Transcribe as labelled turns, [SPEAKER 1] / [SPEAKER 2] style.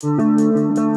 [SPEAKER 1] Música